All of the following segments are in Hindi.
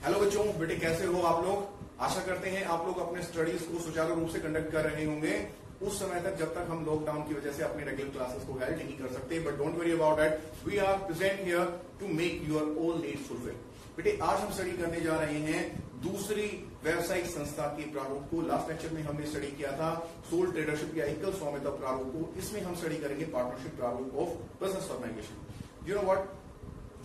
हेलो बच्चों, बेटे कैसे हो आप लोग? आशा करते हैं आप लोग अपने स्टडीज़ को सुचारू रूप से कंडक्ट कर रहे होंगे। उस समय तक जब तक हम लॉकडाउन की वजह से अपनी रेगुलर क्लासेस को हेल्ड नहीं कर सकते but don't worry about that we are present here to make your all need fulfil बेटे, आज हम स्टडी करने जा रहे हैं दूसरी व्यवसायिक संस्था के प्रारूप को। लास्ट लेक्चर में हमने स्टडी किया था सोल ट्रेडरशिप या एकल स्वामित्व प्रारूप को। इसमें हम स्टडी करेंगे पार्टनरशिप प्रारूप of business organisation you know what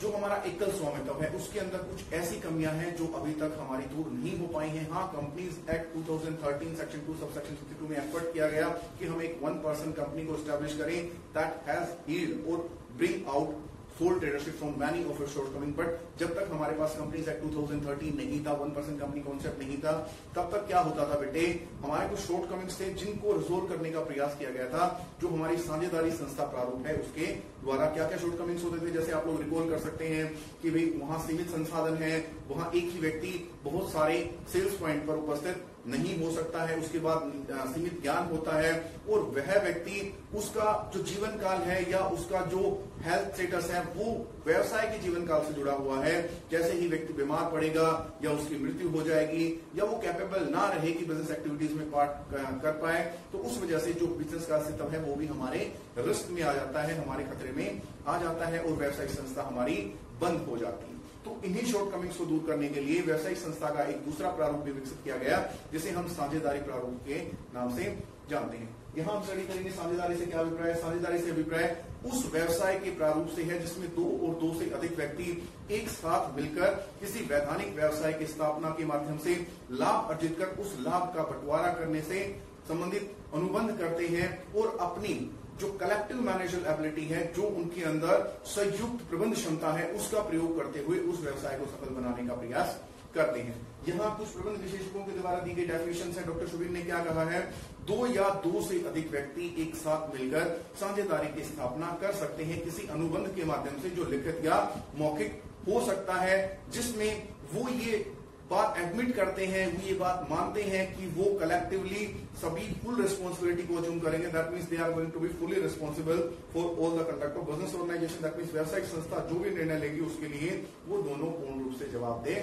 जो हमारा एकल स्वामित्व है, उसके अंदर कुछ ऐसी कमियाँ हैं जो अभी तक हमारी दूर नहीं हो पाई हैं। हाँ companies act 2013 section two sub section 52 में एफर्ट किया गया कि हम एक वन पर्सन कंपनी को स्टैब्लिश करें। दैट हैज़ हील्ड और bring out sole tradership from many of your shortcoming but जब तक हमारे पास कंपनीज़ एक्ट 2013 नहीं था वन परसेंट कंपनी कॉन्सेप्ट नहीं था, तब तक क्या होता था बेटे? हमारे कुछ शॉर्ट कमिंग्स थे जिनको रिजोल्व करने का प्रयास किया गया था, जो हमारी साझेदारी संस्था प्रारूप है, उसके द्वारा क्या क्या शॉर्ट कमिंग्स होते थे? जैसे आप लोग रिकॉल कर सकते हैं कि भाई वहाँ सीमित संसाधन है, वहाँ एक ही व्यक्ति बहुत सारे सेल्स पॉइंट पर उपस्थित नहीं हो सकता है, उसके बाद सीमित ज्ञान होता है और वह व्यक्ति उसका जो जीवन काल है या उसका जो हेल्थ स्टेटस है, वो व्यवसाय के जीवन काल से जुड़ा हुआ है। जैसे ही व्यक्ति बीमार पड़ेगा या उसकी मृत्यु हो जाएगी या वो कैपेबल ना रहे कि बिज़नेस एक्टिविटीज़ में पार्ट कर पाए तो उस वजह से जो बिज़नेस का अस्तित्व है, वो भी हमारे रिस्क में आ जाता है, हमारे खतरे में आ जाता है और व्यवसायिक संस्था हमारी बंद हो जाती है। तो इन्हीं शॉर्ट कमिंग्स को दूर करने के लिए व्यवसायिक संस्था का एक दूसरा प्रारूप भी विकसित किया गया, जिसे हम साझेदारी प्रारूप के नाम से जानते हैं। यहाँ हम स्टडी करेंगे साझेदारी से क्या अभिप्राय साझेदारी से अभिप्राय उस व्यवसाय के प्रारूप से है, जिसमें दो और दो से अधिक व्यक्ति एक साथ मिलकर किसी वैधानिक व्यवसाय की स्थापना के माध्यम से लाभ अर्जित कर, उस लाभ का बंटवारा करने से संबंधित अनुबंध करते हैं और अपनी जो कलेक्टिव मैनेजर एबिलिटी है, जो उनके अंदर संयुक्त प्रबंध क्षमता है, उसका प्रयोग करते हुए उस व्यवसाय को सफल बनाने का प्रयास करते हैं। यहाँ कुछ प्रबंध विशेषकों के द्वारा दी गई डेफिनेशन है। डॉक्टर शुभिन ने क्या कहा है? दो या दो से अधिक व्यक्ति एक साथ मिलकर साझेदारी की स्थापना कर सकते हैं किसी अनुबंध के माध्यम से, जो लिखित या मौखिक हो सकता है, जिसमें वो ये बात एडमिट करते हैं, वो ये बात मानते हैं कि वो कलेक्टिवली सभी फुल रिस्पॉन्सिबिलिटी को अज्यूम करेंगे। That means they are going to be fully responsible for all the conduct of business organisation that means व्यावसायिक संस्था जो भी निर्णय लेगी उसके लिए वो दोनों पूर्ण रूप से जवाबदेह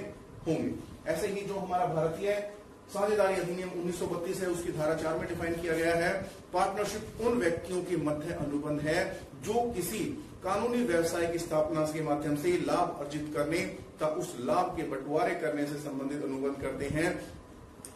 होंगे। ऐसे ही जो हमारा भारतीय साझेदारी अधिनियम 1932 है, उसकी धारा चार में डिफाइन किया गया है पार्टनरशिप उन व्यक्तियों के मध्य अनुबंध है जो किसी कानूनी व्यवसाय की स्थापना के माध्यम से लाभ अर्जित करने तथा उस लाभ के बंटवारे करने से संबंधित अनुबंध करते हैं,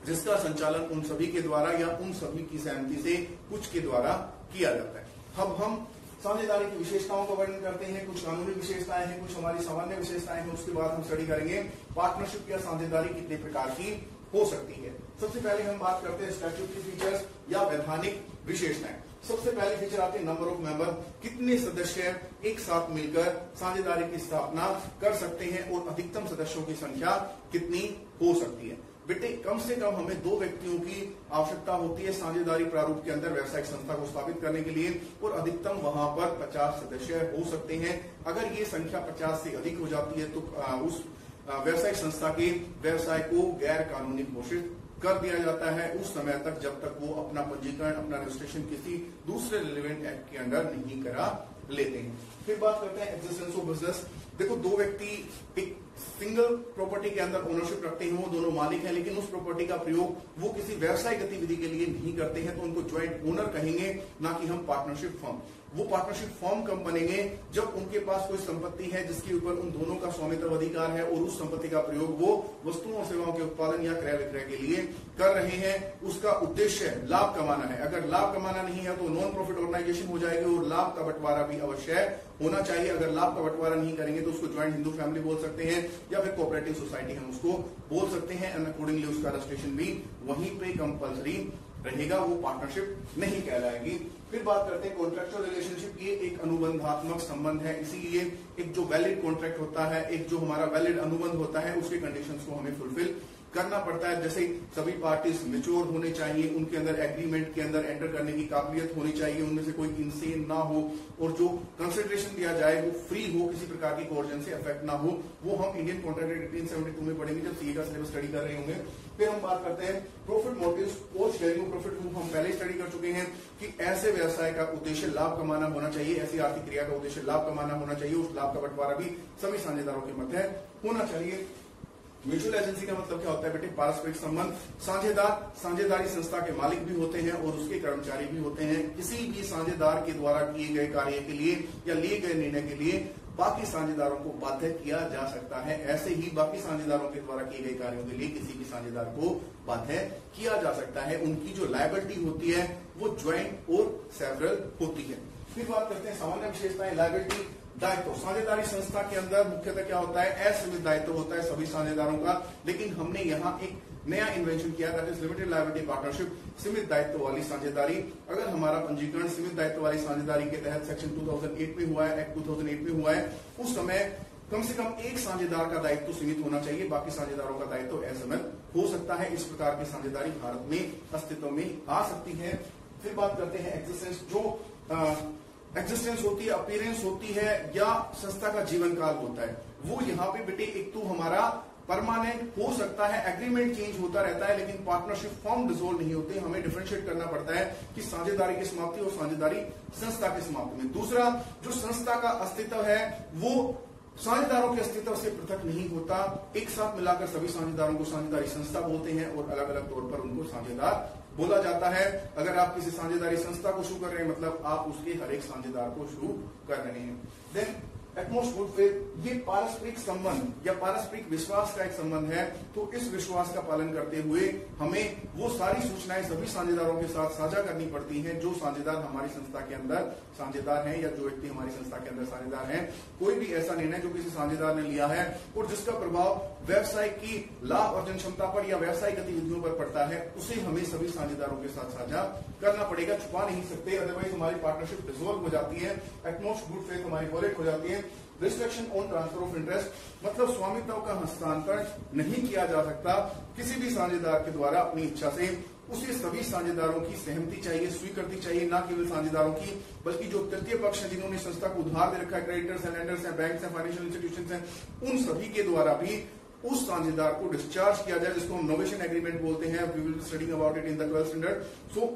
जिसका संचालन उन सभी के द्वारा या उन सभी की सहमति से कुछ के द्वारा किया जाता है। अब हम साझेदारी की विशेषताओं का वर्णन करते हैं, कुछ कानूनी विशेषताएँ हैं, कुछ हमारी सामान्य विशेषताएँ हैं, उसके बाद हम स्टडी करेंगे। पार्टनरशिप या साझेदारी कितने प्रकार की हो सकती है? सबसे पहले हम बात करते हैं स्टैट्यूटरी फीचर्स या वैधानिक विशेषताएँ। सबसे पहले फीचर आते हैं नंबर ऑफ़ मेंबर कितने सदस्य एक साथ मिलकर साझेदारी की स्थापना कर सकते हैं और अधिकतम सदस्यों की संख्या कितनी हो सकती है। बेटे, कम से कम हमें दो व्यक्तियों की आवश्यकता होती है साझेदारी प्रारूप के अंदर व्यवसायिक संस्था को स्थापित करने के लिए और अधिकतम वहाँ पर 50 सदस्य हो सकते हैं। अगर ये संख्या 50 से अधिक हो जाती है तो उस व्यवसायिक संस्था के व्यवसाय को गैर कानूनी घोषित कर दिया जाता है उस समय तक जब तक वो अपना पंजीकरण, अपना रजिस्ट्रेशन किसी दूसरे रिलेवेंट एक्ट के अंडर नहीं करा लेते हैं। फिर बात करते हैं एक्जिस्टेंस ऑफ़ बिज़नेस देखो, दो व्यक्ति एक सिंगल प्रॉपर्टी के अंदर ओनरशिप रखते हैं, वो दोनों मालिक हैं, लेकिन उस प्रॉपर्टी का प्रयोग वो किसी व्यवसाय गतिविधि के लिए नहीं करते हैं तो उनको ज्वाइंट ओनर कहेंगे, ना कि हम पार्टनरशिप फर्म वो पार्टनरशिप फॉर्म कब बनेंगे? जब उनके पास कोई संपत्ति है जिसके ऊपर उन दोनों का स्वामित्व अधिकार है और उस संपत्ति का प्रयोग वो वस्तुओं और सेवाओं के उत्पादन या क्रय विक्रय के लिए कर रहे हैं, उसका उद्देश्य लाभ कमाना है। अगर लाभ कमाना नहीं है तो नॉन प्रॉफिट ऑर्गेनाइजेशन हो जाएगी और लाभ का बंटवारा भी अवश्य होना चाहिए। अगर लाभ का बंटवारा नहीं करेंगे तो उसको ज्वाइंट हिंदू फैमिली बोल सकते हैं या फिर कोऑपरेटिव सोसाइटी हम उसको बोल सकते हैं। एंड अकॉर्डिंगली उसका रजिस्ट्रेशन भी वहीं पे कंपल्सरी रहेगा, वो पार्टनरशिप नहीं कहलाएगी। फिर बात करते हैं कॉन्ट्रेक्चुअल रिलेशनशिप ये एक अनुबंधात्मक संबंध है। इसीलिए एक जो वैलिड कॉन्ट्रैक्ट होता है, एक जो हमारा वैलिड अनुबंध होता है, उसके कंडीशंस को हमें फुलफिल करना पड़ता है। जैसे सभी पार्टीज़ मेच्योर होने चाहिए, उनके अंदर एग्रीमेंट के अंदर एंटर करने की काबिलियत होनी चाहिए, उनमें से कोई इंसेन ना हो और जो कंसिडरेशन दिया जाए, वो फ्री हो, किसी प्रकार की कोर्जन से अफेक्ट ना हो, वो हम इंडियन कॉन्ट्रैक्ट एटीन सेवेंटी में पढ़ेंगे, जब सीए का सिलेबस स्टडी कर रहे होंगे। फिर हम बात करते हैं profit motive post sharing profit हम पहले स्टडी कर चुके हैं कि ऐसे व्यवसाय का उद्देश्य लाभ कमाना होना चाहिए, ऐसी आर्थिक क्रिया का उद्देश्य लाभ कमाना होना चाहिए, उस लाभ का बंटवारा भी सभी साझेदारों के मध्य होना चाहिए। म्यूचुअल एजेंसी का मतलब क्या होता है बेटे? पारस्परिक संबंध। साझेदार, साझेदारी संस्था के मालिक भी होते हैं और उसके कर्मचारी भी होते हैं। किसी भी साझेदार के द्वारा किए गए कार्य के लिए या लिए गए निर्णय के लिए बाकी साझेदारों को बाध्य किया जा सकता है। ऐसे ही बाकी साझेदारों के द्वारा किए गए कार्यों के लिए किसी भी साझेदार को बाध्य किया जा सकता है। उनकी जो लाइबिलिटी होती है, वो ज्वाइंट और सेवरल होती है। फिर बात करते हैं सामान्य विशेषताएँ। लाइबिलिटी दायित्व। साझेदारी संस्था के अंदर मुख्यतः क्या होता है? असीमित दायित्व होता है सभी साझेदारों का। लेकिन हमने यहाँ एक नया इन्वेंशन किया that is limited liability partnership सीमित दायित्व वाली साझेदारी। अगर हमारा पंजीकरण सीमित दायित्व वाली साझेदारी के तहत सेक्शन 2008 में हुआ है एक्ट 2008 में हुआ है, उस समय कम से कम एक साझेदार का दायित्व सीमित होना चाहिए, बाकी साझेदारों का दायित्व असमित हो सकता है। इस प्रकार की साझेदारी भारत में अस्तित्व में आ सकती है। फिर बात करते हैं एक्सरसाइज जो एग्जिस्टेंस होती है अपीयरेंस होती है, या संस्था का जीवन काल होता है। वो यहाँ पे बेटे एक तो हमारा परमानेंट हो सकता है एग्रीमेंट चेंज होता रहता है, लेकिन पार्टनरशिप फॉर्म डिजोल्व नहीं होते। हमें डिफ्रेंशिएट करना पड़ता है कि साझेदारी की समाप्ति और साझेदारी संस्था की समाप्ति में। दूसरा, जो संस्था का अस्तित्व है, वो साझेदारों के अस्तित्व से पृथक नहीं होता। एक साथ मिलाकर सभी साझेदारों को साझेदारी संस्था बोलते हैं और अलग अलग तौर पर उनको साझेदार बोला जाता है, अगर आप किसी साझेदारी संस्था को शुरू कर रहे हैं मतलब आप उसके हर एक साझेदार को शुरू कर रहे हैं। देन एटमोस्ट गुड फेथ ये पारस्परिक संबंध या पारस्परिक विश्वास का एक संबंध है। तो इस विश्वास का पालन करते हुए हमें वो सारी सूचनाएँ सभी साझेदारों के साथ साझा करनी पड़ती हैं, जो साझेदार हमारी संस्था के अंदर साझेदार हैं या जो व्यक्ति हमारी संस्था के अंदर साझेदार हैं। कोई भी ऐसा निर्णय जो किसी साझेदार ने लिया है और जिसका प्रभाव व्यवसाय की लाभ और जनक्षमता पर या व्यवसाय गतिविधियों पर पड़ता है, उसे हमें सभी साझेदारों के साथ साझा करना पड़ेगा। छुपा नहीं सकते। अदरवाइज़ हमारी पार्टनरशिप डिजोल्व हो जाती है। एटमोस्ट गुड फेथ हमारी वॉलेट हो जाती है। Restriction on transfer of interest मतलब स्वामित्व का हस्तांतरण नहीं किया जा सकता। किसी भी साझेदार के द्वारा अपनी इच्छा से उसे सभी साझेदारों की सहमति चाहिए, स्वीकृति चाहिए, ना केवल साझेदारों की, बल्कि जो तृतीय पक्ष है जिन्होंने संस्था को उधार दे रखा है क्रेडिटर्स है लैंडर्स है बैंक है फाइनेंशियल इंस्टीट्यूशन है, उन सभी के द्वारा भी उस साझेदार को डिस्चार्ज किया जाए, जिसको हम नोवेशन एग्रीमेंट बोलते हैं we will studying about it in the standard so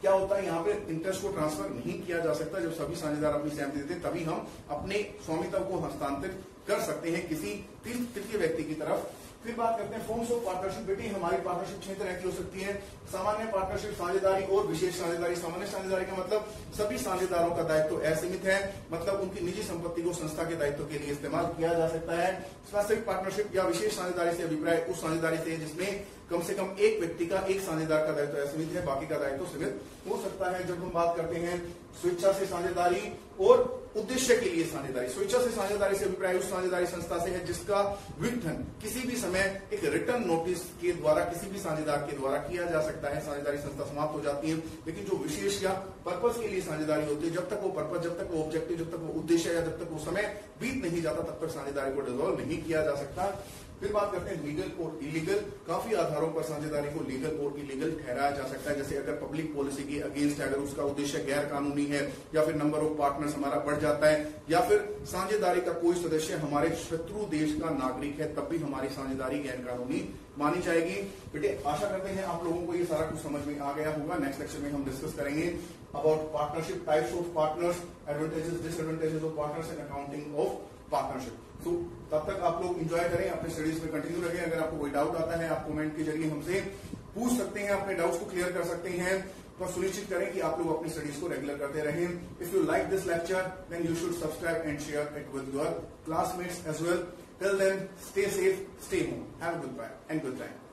क्या होता है, यहाँ पे इंटरेस्ट को ट्रांसफ़र नहीं किया जा सकता, जब सभी साझेदार अपनी सहमति देते तभी हम अपने स्वामित्व को हस्तांतरित कर सकते हैं किसी तृतीय व्यक्ति की तरफ़। फिर बात करते हैं फॉर्म्स ऑफ़ पार्टनरशिप बेटी, हमारी पार्टनरशिप छह तरह की हो सकती है। सामान्य पार्टनरशिप साझेदारी और विशेष साझेदारी। सामान्य साझेदारी का मतलब सभी साझेदारों का दायित्व असीमित है। मतलब उनकी निजी संपत्ति को संस्था के दायित्व के लिए इस्तेमाल किया जा सकता है। स्पेसिफिक पार्टनरशिप या विशेष साझेदारी से अभिप्राय उस साझेदारी से जिसमें कम से कम एक व्यक्ति का, एक साझेदार का दायित्व असीमित है। बाकी का दायित्व सीमित हो सकता है। जब हम बात करते हैं स्वेच्छा से साझेदारी और उद्देश्य के लिए साझेदारी, स्वेच्छा से साझेदारी से अभिप्राय, उस साझेदारी संस्था से है जिसका विघटन किसी भी समय एक रिटर्न नोटिस के द्वारा, किसी भी साझेदार के द्वारा किया जा सकता है। साझेदारी संस्था समाप्त हो जाती है, लेकिन जो विशेष या पर्पज के लिए साझेदारी होती है, जब तक वो पर्पज जब तक वो ऑब्जेक्टिव जब तक वो उद्देश्य या जब तक वो समय बीत नहीं जाता, तब तक साझेदारी को डिजोल्व नहीं किया जा सकता। फिर बात करते हैं लीगल और इलीगल काफ़ी आधारों पर साझेदारी को लीगल और इलीगल ठहराया जा सकता है। जैसे अगर पब्लिक पॉलिसी के अगेंस्ट अगर उसका उद्देश्य गैर कानूनी है, या फिर नंबर ऑफ़ पार्टनर्स हमारा बढ़ जाता है, या फिर साझेदारी का कोई सदस्य हमारे शत्रु देश का नागरिक है, तब भी हमारी साझेदारी गैर कानूनी मानी जाएगी। बेटे, आशा करते हैं आप लोगों को ये सारा कुछ समझ में आ गया होगा। नेक्स्ट लेक्चर में हम डिस्कस करेंगे about partnership types of partners advantages disadvantages of partners and accounting of partnership तो तब तक आप लोग इंजॉय करें, अपने स्टडीज़ में कंटिन्यू रखें अगर आपको कोई डाउट आता है, आप कॉमेंट के ज़रिए हमसे पूछ सकते हैं, अपने डाउट्स को क्लियर कर सकते हैं। तो सुनिश्चित करें कि आप लोग अपनी स्टडीज़ को रेगुलर करते रहें। If you like this lecture then you should subscribe and share it with your classmates as well till then stay safe stay home have good bye and good time